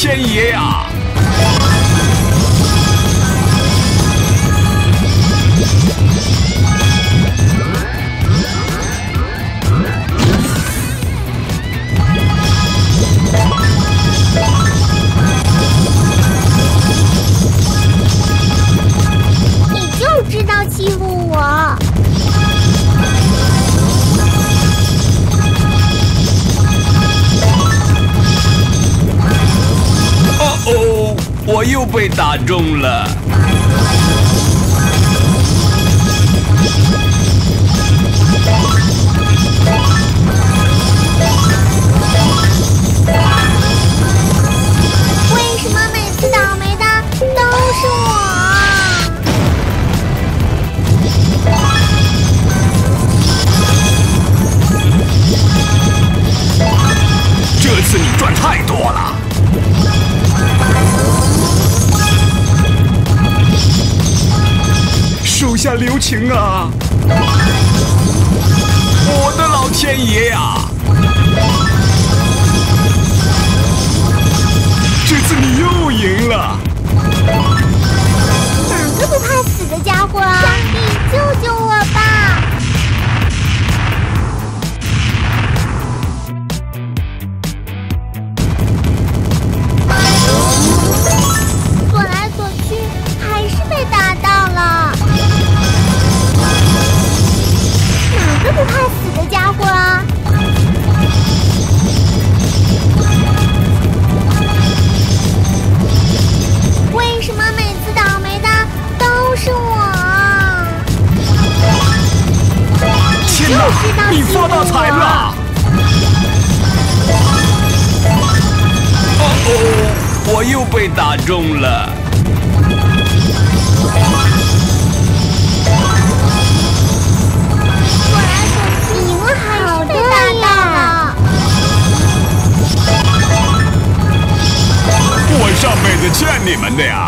天爷呀！被打中了。为什么每次倒霉的都是我？这次你赚太多了。行啊！我的老天爷呀！不怕死的家伙啊！为什么每次倒霉的都是我？天哪，你发大财了！哦哦，我又被打中了。there.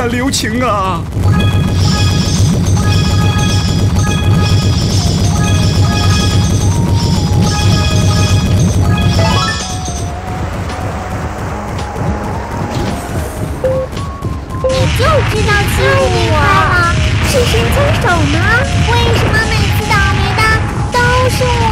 下留情啊！你就知道欺负我！是神枪手吗？为什么每次倒霉的都是我？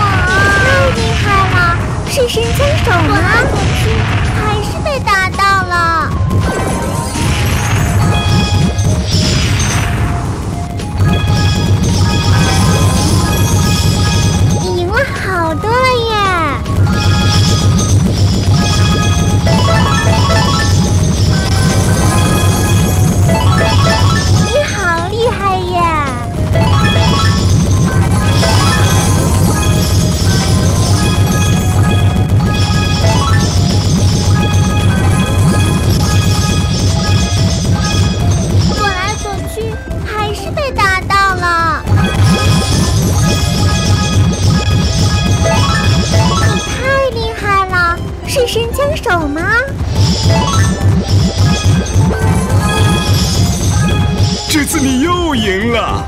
次你又赢了。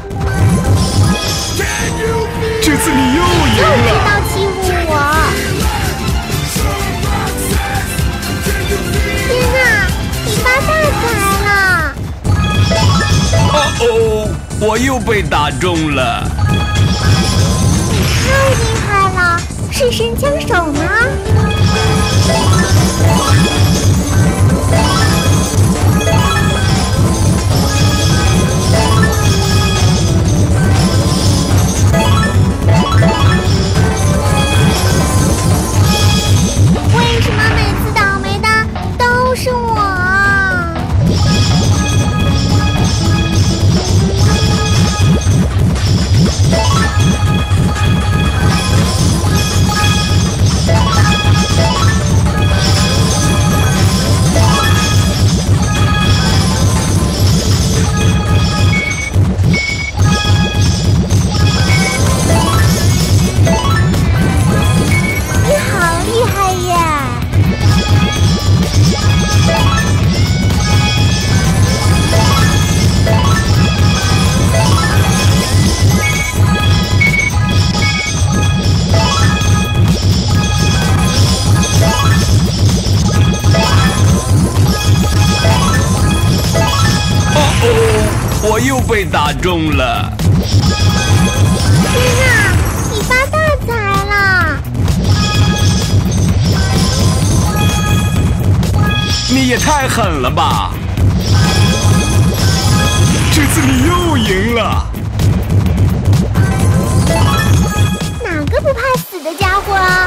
这次你又就知赢了。道欺负我！天哪，你发大财了！哦哦，我又被打中了。太厉害了，是神枪手吗？被打中了。天哪，你发大财了！你也太狠了吧！这次你又赢了。哪个不怕死的家伙啊？